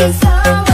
It's all